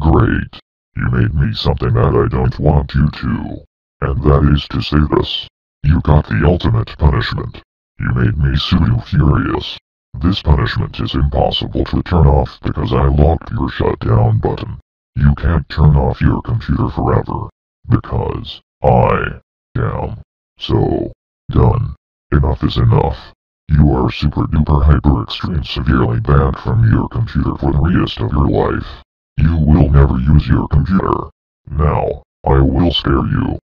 Great. You made me something that I don't want you to. And that is to say this. You got the ultimate punishment. You made me pseudo furious. This punishment is impossible to turn off because I locked your shutdown button. You can't turn off your computer forever. Because I am so done. Enough is enough. You are super duper hyper extreme severely banned from your computer for the rest of your life. You will never use your computer. Now, I will scare you.